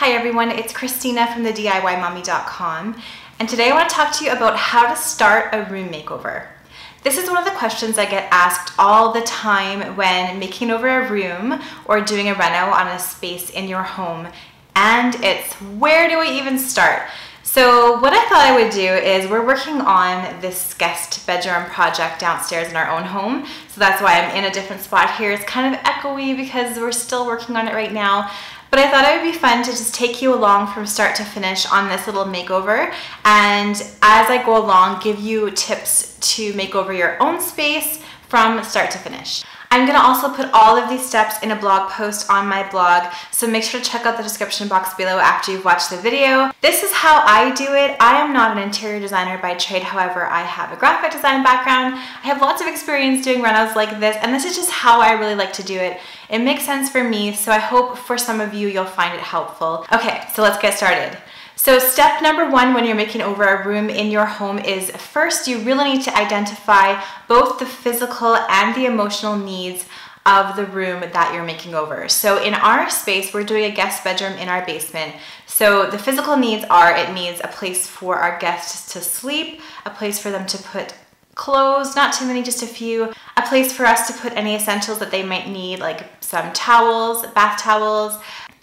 Hi everyone, it's Christina from the DIYmommy.com and today I want to talk to you about how to start a room makeover. This is one of the questions I get asked all the time when making over a room or doing a reno on a space in your home and it's where do we even start? So what I thought I would do is we're working on this guest bedroom project downstairs in our own home. So that's why I'm in a different spot here. It's kind of echoey because we're still working on it right now. But I thought it would be fun to just take you along from start to finish on this little makeover. And as I go along, give you tips to make over your own space from start to finish. I'm gonna also put all of these steps in a blog post on my blog, so make sure to check out the description box below after you've watched the video. This is how I do it. I am not an interior designer by trade, however, I have a graphic design background. I have lots of experience doing renos like this, and this is just how I really like to do it. It makes sense for me, so I hope for some of you, you'll find it helpful. Okay, so let's get started. So step number one when you're making over a room in your home is first you really need to identify both the physical and the emotional needs of the room that you're making over. So in our space, we're doing a guest bedroom in our basement. So the physical needs are it needs a place for our guests to sleep, a place for them to put clothes, not too many, just a few, a place for us to put any essentials that they might need, like some towels, bath towels,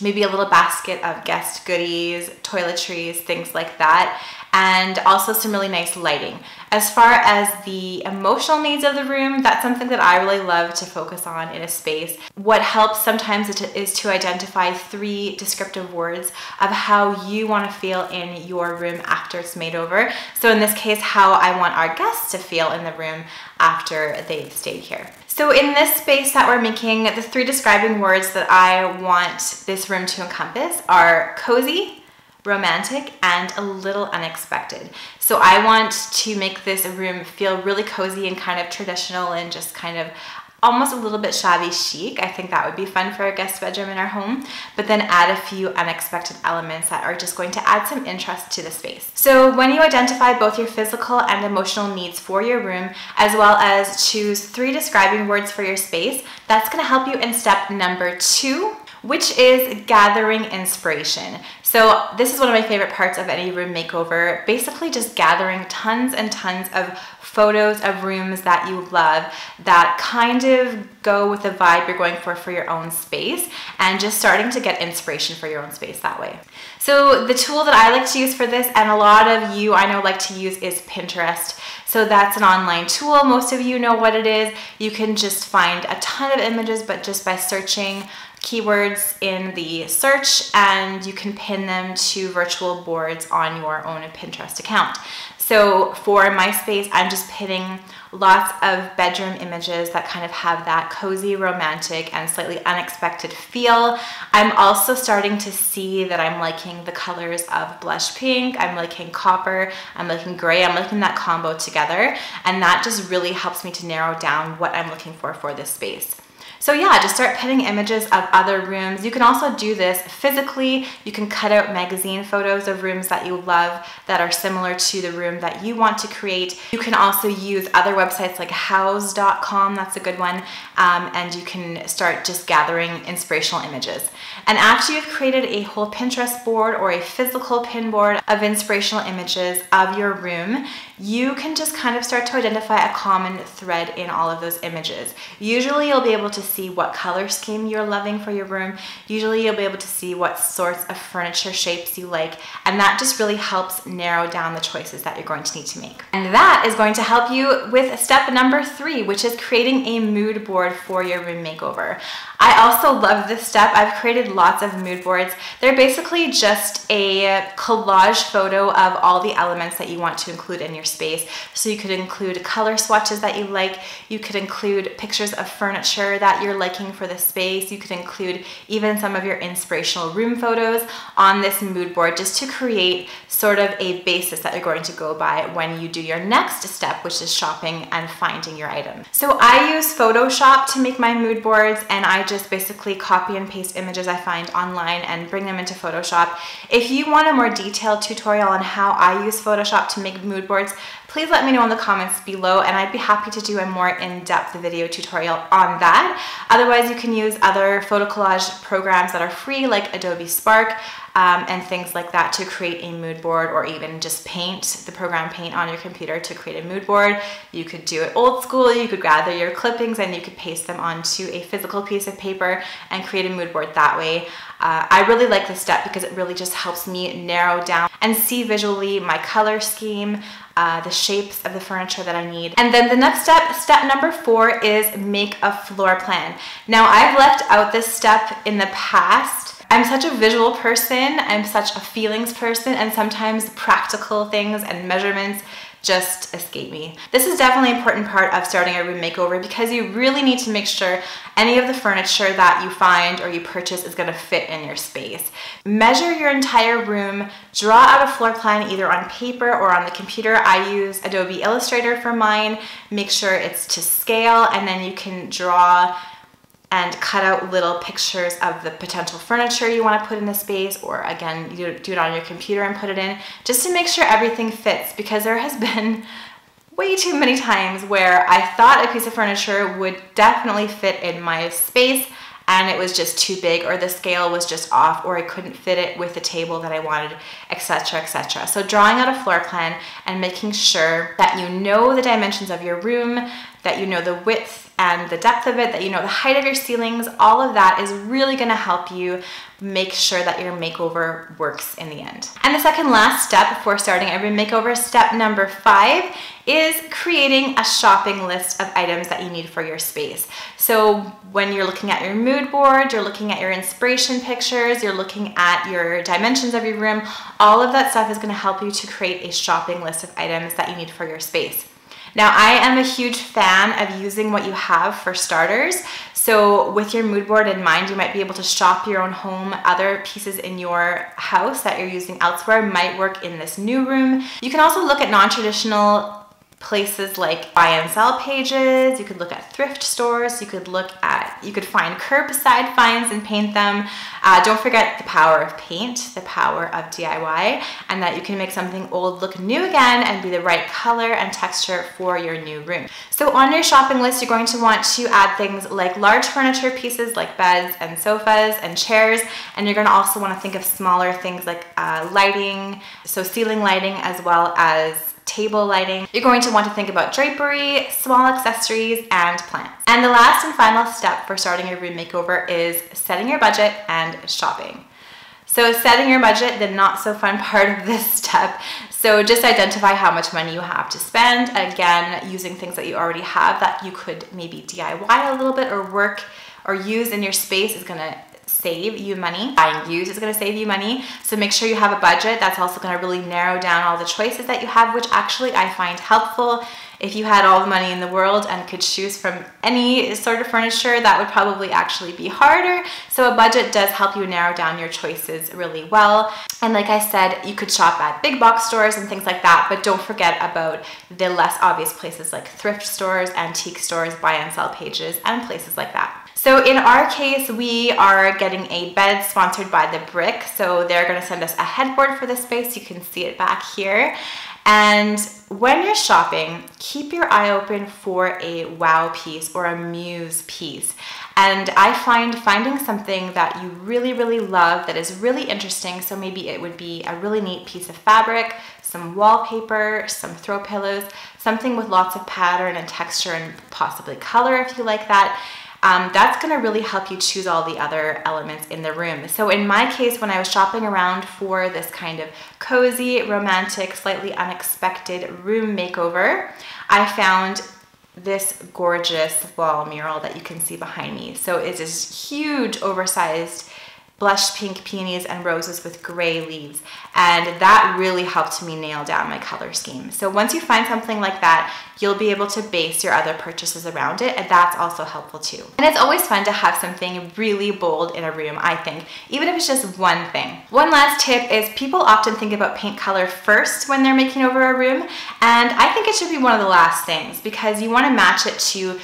maybe a little basket of guest goodies, toiletries, things like that, and also some really nice lighting. As far as the emotional needs of the room, that's something that I really love to focus on in a space. What helps sometimes is to identify three descriptive words of how you want to feel in your room after it's made over. So in this case, how I want our guests to feel in the room after they've stayed here. So in this space that we're making, the three describing words that I want this room to encompass are cozy, romantic, and a little unexpected. So I want to make this room feel really cozy and kind of traditional and just kind of almost a little bit shabby chic. I think that would be fun for a guest bedroom in our home, but then add a few unexpected elements that are just going to add some interest to the space. So when you identify both your physical and emotional needs for your room, as well as choose three describing words for your space, that's gonna help you in step number two, which is gathering inspiration. So this is one of my favorite parts of any room makeover, basically just gathering tons and tons of photos of rooms that you love that kind of go with the vibe you're going for for your own space and just starting to get inspiration for your own space that way. So the tool that I like to use for this and a lot of you I know like to use is Pinterest. So that's an online tool. Most of you know what it is. You can just find a ton of images but just by searching keywords in the search and you can pin them to virtual boards on your own Pinterest account. So for my space, I'm just pinning lots of bedroom images that kind of have that cozy, romantic, and slightly unexpected feel. I'm also starting to see that I'm liking the colors of blush pink, I'm liking copper, I'm liking gray, I'm liking that combo together, and that just really helps me to narrow down what I'm looking for for this space. So yeah, just start pinning images of other rooms. You can also do this physically. You can cut out magazine photos of rooms that you love that are similar to the room that you want to create. You can also use other websites like Houzz.com, that's a good one, um, and you can start just gathering inspirational images. And after you've created a whole Pinterest board or a physical pin board of inspirational images of your room, you can just kind of start to identify a common thread in all of those images. Usually you'll be able to see what color scheme you're loving for your room. Usually you'll be able to see what sorts of furniture shapes you like, and that just really helps narrow down the choices that you're going to need to make. And that is going to help you with step number three, which is creating a mood board for your room makeover. I also love this step. I've created lots of mood boards. They're basically just a collage photo of all the elements that you want to include in your space. So you could include color swatches that you like. You could include pictures of furniture you're liking for the space. You could include even some of your inspirational room photos on this mood board just to create sort of a basis that you're going to go by when you do your next step, which is shopping and finding your item. So I use Photoshop to make my mood boards and I just basically copy and paste images I find online and bring them into Photoshop. If you want a more detailed tutorial on how I use Photoshop to make mood boards, please let me know in the comments below and I'd be happy to do a more in-depth video tutorial on that. Otherwise, you can use other photo collage programs that are free like Adobe Spark. Um, and things like that to create a mood board or even just paint the program paint on your computer to create a mood board. You could do it old school, you could gather your clippings and you could paste them onto a physical piece of paper and create a mood board that way. Uh, I really like this step because it really just helps me narrow down and see visually my color scheme, uh, the shapes of the furniture that I need. And then the next step, step number four is make a floor plan. Now I've left out this step in the past. I'm such a visual person, I'm such a feelings person, and sometimes practical things and measurements just escape me. This is definitely an important part of starting a room makeover because you really need to make sure any of the furniture that you find or you purchase is gonna fit in your space. Measure your entire room, draw out a floor plan either on paper or on the computer. I use Adobe Illustrator for mine. Make sure it's to scale and then you can draw and cut out little pictures of the potential furniture you want to put in the space or again you do it on your computer and put it in just to make sure everything fits because there has been way too many times where I thought a piece of furniture would definitely fit in my space and it was just too big or the scale was just off or I couldn't fit it with the table that I wanted, etc, etc. So drawing out a floor plan and making sure that you know the dimensions of your room, that you know the width and the depth of it, that you know the height of your ceilings, all of that is really gonna help you make sure that your makeover works in the end. And the second last step before starting every makeover, step number five, is creating a shopping list of items that you need for your space. So when you're looking at your mood board, you're looking at your inspiration pictures, you're looking at your dimensions of your room, all of that stuff is gonna help you to create a shopping list of items that you need for your space. Now, I am a huge fan of using what you have for starters. So with your mood board in mind, you might be able to shop your own home. Other pieces in your house that you're using elsewhere might work in this new room. You can also look at non-traditional places like buy and sell pages, you could look at thrift stores, you could look at, you could find curbside finds and paint them. Uh, don't forget the power of paint, the power of DIY, and that you can make something old look new again and be the right color and texture for your new room. So on your shopping list, you're going to want to add things like large furniture pieces like beds and sofas and chairs, and you're gonna also wanna think of smaller things like uh, lighting, so ceiling lighting as well as table lighting. You're going to want to think about drapery, small accessories, and plants. And the last and final step for starting a room makeover is setting your budget and shopping. So setting your budget, the not so fun part of this step. So just identify how much money you have to spend. Again, using things that you already have that you could maybe DIY a little bit or work or use in your space is gonna save you money. Buying used is gonna save you money. So make sure you have a budget. That's also gonna really narrow down all the choices that you have, which actually I find helpful. If you had all the money in the world and could choose from any sort of furniture, that would probably actually be harder. So a budget does help you narrow down your choices really well. And like I said, you could shop at big box stores and things like that, but don't forget about the less obvious places like thrift stores, antique stores, buy and sell pages, and places like that. So in our case, we are getting a bed sponsored by The Brick. So they're gonna send us a headboard for the space. You can see it back here. And when you're shopping, keep your eye open for a wow piece or a muse piece. And I find finding something that you really, really love that is really interesting. So maybe it would be a really neat piece of fabric, some wallpaper, some throw pillows, something with lots of pattern and texture and possibly color if you like that um, that's gonna really help you choose all the other elements in the room. So in my case, when I was shopping around for this kind of cozy, romantic, slightly unexpected room makeover, I found this gorgeous wall mural that you can see behind me. So it's this huge oversized blush pink peonies and roses with gray leaves. And that really helped me nail down my color scheme. So once you find something like that, you'll be able to base your other purchases around it. And that's also helpful too. And it's always fun to have something really bold in a room, I think, even if it's just one thing. One last tip is people often think about paint color first when they're making over a room. And I think it should be one of the last things because you wanna match it to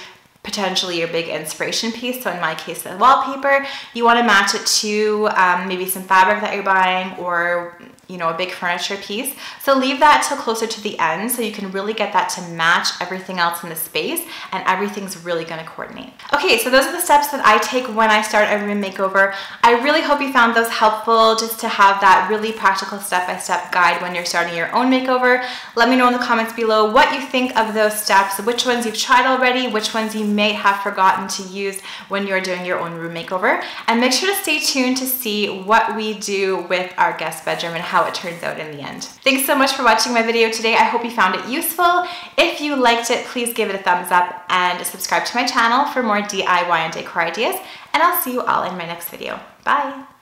potentially your big inspiration piece. So in my case, the wallpaper, you want to match it to um, maybe some fabric that you're buying or you know, a big furniture piece. So leave that till closer to the end so you can really get that to match everything else in the space and everything's really gonna coordinate. Okay, so those are the steps that I take when I start a room makeover. I really hope you found those helpful just to have that really practical step-by-step -step guide when you're starting your own makeover. Let me know in the comments below what you think of those steps, which ones you've tried already, which ones you may have forgotten to use when you're doing your own room makeover. And make sure to stay tuned to see what we do with our guest bedroom and it turns out in the end. Thanks so much for watching my video today. I hope you found it useful. If you liked it, please give it a thumbs up and subscribe to my channel for more DIY and decor ideas. And I'll see you all in my next video. Bye.